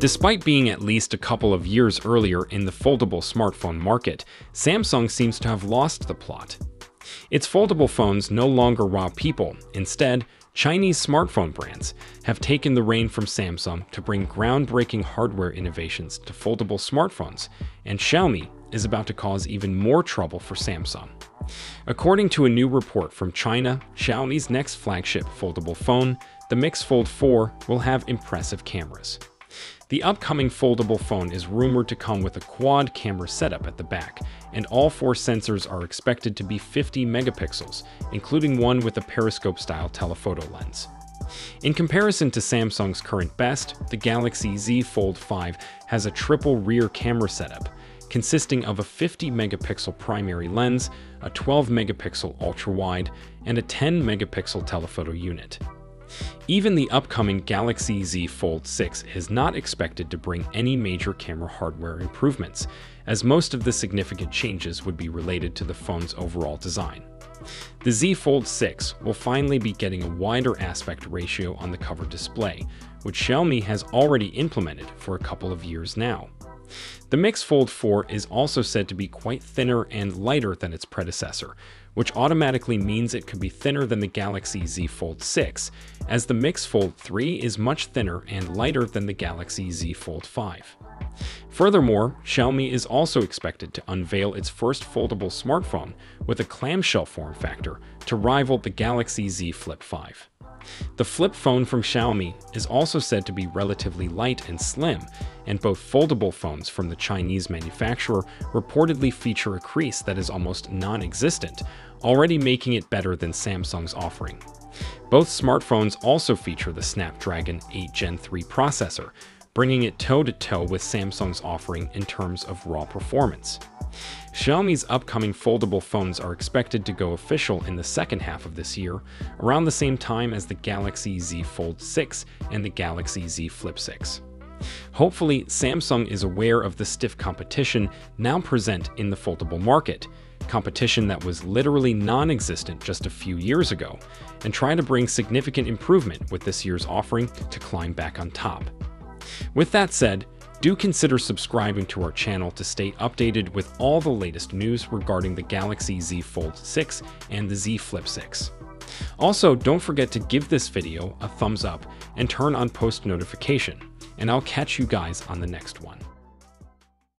Despite being at least a couple of years earlier in the foldable smartphone market, Samsung seems to have lost the plot. Its foldable phones no longer wow people. Instead, Chinese smartphone brands have taken the reign from Samsung to bring groundbreaking hardware innovations to foldable smartphones, and Xiaomi is about to cause even more trouble for Samsung. According to a new report from China, Xiaomi's next flagship foldable phone, the Mix Fold 4, will have impressive cameras. The upcoming foldable phone is rumored to come with a quad camera setup at the back, and all four sensors are expected to be 50 megapixels, including one with a periscope-style telephoto lens. In comparison to Samsung's current best, the Galaxy Z Fold 5 has a triple rear camera setup, consisting of a 50 megapixel primary lens, a 12 megapixel ultra-wide, and a 10 megapixel telephoto unit. Even the upcoming Galaxy Z Fold 6 is not expected to bring any major camera hardware improvements, as most of the significant changes would be related to the phone's overall design. The Z Fold 6 will finally be getting a wider aspect ratio on the cover display, which Xiaomi has already implemented for a couple of years now. The Mix Fold 4 is also said to be quite thinner and lighter than its predecessor, which automatically means it could be thinner than the Galaxy Z Fold 6, as the Mix Fold 3 is much thinner and lighter than the Galaxy Z Fold 5. Furthermore, Xiaomi is also expected to unveil its first foldable smartphone with a clamshell form factor to rival the Galaxy Z Flip 5. The flip phone from Xiaomi is also said to be relatively light and slim, and both foldable phones from the Chinese manufacturer reportedly feature a crease that is almost non-existent, already making it better than Samsung's offering. Both smartphones also feature the Snapdragon 8 Gen 3 processor, bringing it toe-to-toe -to -toe with Samsung's offering in terms of raw performance. Xiaomi's upcoming foldable phones are expected to go official in the second half of this year, around the same time as the Galaxy Z Fold 6 and the Galaxy Z Flip 6. Hopefully, Samsung is aware of the stiff competition now present in the foldable market, competition that was literally non-existent just a few years ago, and try to bring significant improvement with this year's offering to climb back on top. With that said, do consider subscribing to our channel to stay updated with all the latest news regarding the Galaxy Z Fold 6 and the Z Flip 6. Also, don't forget to give this video a thumbs up and turn on post notification, and I'll catch you guys on the next one.